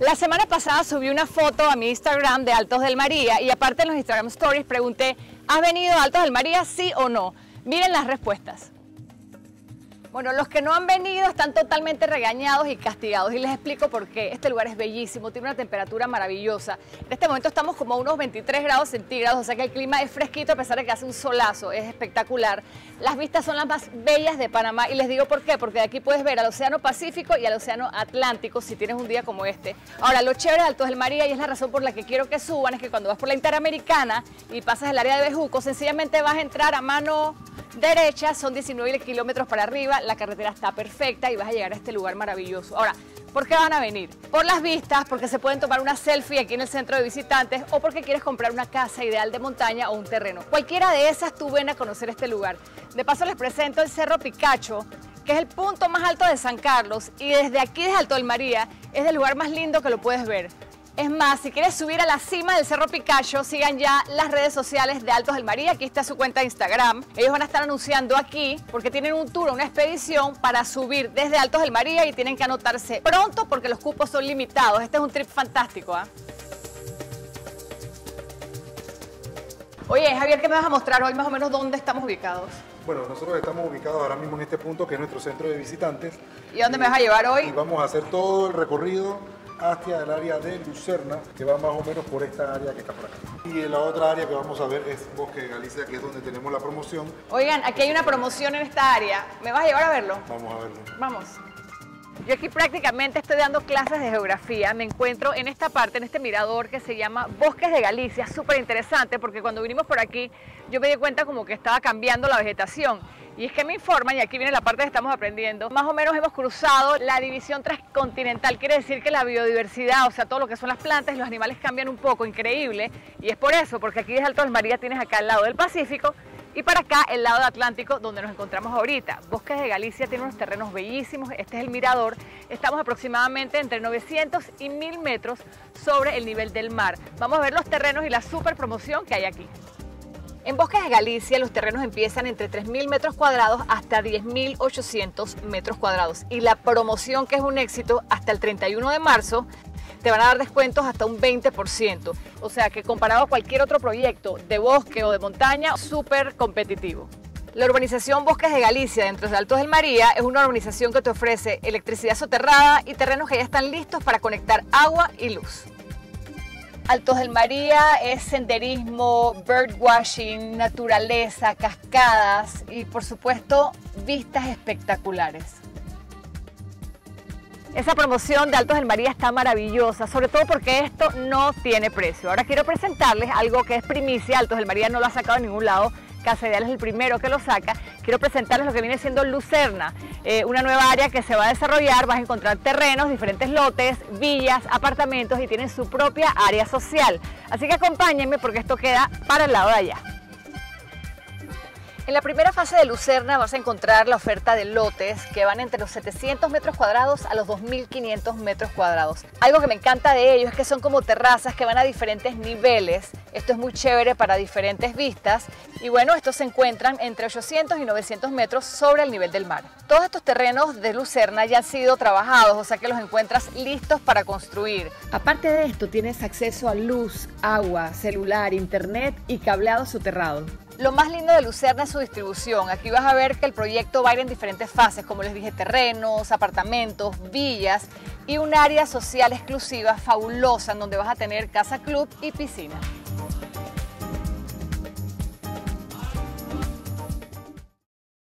La semana pasada subí una foto a mi Instagram de Altos del María y aparte en los Instagram Stories pregunté, ¿has venido a Altos del María sí o no? Miren las respuestas. Bueno, los que no han venido están totalmente regañados y castigados y les explico por qué. Este lugar es bellísimo, tiene una temperatura maravillosa. En este momento estamos como a unos 23 grados centígrados, o sea que el clima es fresquito a pesar de que hace un solazo, es espectacular. Las vistas son las más bellas de Panamá y les digo por qué, porque de aquí puedes ver al Océano Pacífico y al Océano Atlántico si tienes un día como este. Ahora, lo chévere de Altos del María y es la razón por la que quiero que suban es que cuando vas por la Interamericana y pasas el área de Bejuco, sencillamente vas a entrar a mano derecha, son 19 kilómetros para arriba, la carretera está perfecta y vas a llegar a este lugar maravilloso. Ahora, ¿por qué van a venir? Por las vistas, porque se pueden tomar una selfie aquí en el centro de visitantes o porque quieres comprar una casa ideal de montaña o un terreno. Cualquiera de esas tú ven a conocer este lugar. De paso les presento el Cerro Picacho, que es el punto más alto de San Carlos y desde aquí, desde Alto del María, es el lugar más lindo que lo puedes ver. Es más, si quieres subir a la cima del Cerro Picacho, sigan ya las redes sociales de Altos del María. Aquí está su cuenta de Instagram. Ellos van a estar anunciando aquí porque tienen un tour, una expedición para subir desde Altos del María y tienen que anotarse pronto porque los cupos son limitados. Este es un trip fantástico. ¿ah? Oye, Javier, ¿qué me vas a mostrar hoy más o menos dónde estamos ubicados? Bueno, nosotros estamos ubicados ahora mismo en este punto que es nuestro centro de visitantes. ¿Y dónde me vas a llevar hoy? Y vamos a hacer todo el recorrido hacia el área de Lucerna, que va más o menos por esta área que está por acá. Y la otra área que vamos a ver es Bosque de Galicia, que es donde tenemos la promoción. Oigan, aquí hay una promoción en esta área. ¿Me vas a llevar a verlo? Vamos a verlo. Vamos. Yo aquí prácticamente estoy dando clases de geografía. Me encuentro en esta parte, en este mirador que se llama Bosques de Galicia. Súper interesante porque cuando vinimos por aquí yo me di cuenta como que estaba cambiando la vegetación. Y es que me informan, y aquí viene la parte que estamos aprendiendo, más o menos hemos cruzado la división transcontinental, quiere decir que la biodiversidad, o sea, todo lo que son las plantas y los animales cambian un poco, increíble, y es por eso, porque aquí desde Alto del María tienes acá el lado del Pacífico y para acá el lado Atlántico donde nos encontramos ahorita. Bosques de Galicia tiene unos terrenos bellísimos, este es el mirador, estamos aproximadamente entre 900 y 1000 metros sobre el nivel del mar. Vamos a ver los terrenos y la super promoción que hay aquí. En Bosques de Galicia los terrenos empiezan entre 3.000 metros cuadrados hasta 10.800 metros cuadrados y la promoción que es un éxito hasta el 31 de marzo te van a dar descuentos hasta un 20%. O sea que comparado a cualquier otro proyecto de bosque o de montaña, súper competitivo. La urbanización Bosques de Galicia, dentro de Altos del María, es una urbanización que te ofrece electricidad soterrada y terrenos que ya están listos para conectar agua y luz. Altos del María es senderismo, birdwashing, naturaleza, cascadas y por supuesto vistas espectaculares. Esa promoción de Altos del María está maravillosa, sobre todo porque esto no tiene precio. Ahora quiero presentarles algo que es primicia, Altos del María no lo ha sacado en ningún lado, Casa Ideal es el primero que lo saca. Quiero presentarles lo que viene siendo Lucerna, eh, una nueva área que se va a desarrollar. Vas a encontrar terrenos, diferentes lotes, villas, apartamentos y tienen su propia área social. Así que acompáñenme porque esto queda para el lado de allá. En la primera fase de Lucerna vas a encontrar la oferta de lotes que van entre los 700 metros cuadrados a los 2.500 metros cuadrados. Algo que me encanta de ellos es que son como terrazas que van a diferentes niveles. Esto es muy chévere para diferentes vistas. Y bueno, estos se encuentran entre 800 y 900 metros sobre el nivel del mar. Todos estos terrenos de Lucerna ya han sido trabajados, o sea que los encuentras listos para construir. Aparte de esto, tienes acceso a luz, agua, celular, internet y cableado soterrado. Lo más lindo de Lucerna es su distribución. Aquí vas a ver que el proyecto va a ir en diferentes fases, como les dije, terrenos, apartamentos, villas y un área social exclusiva fabulosa en donde vas a tener casa club y piscina.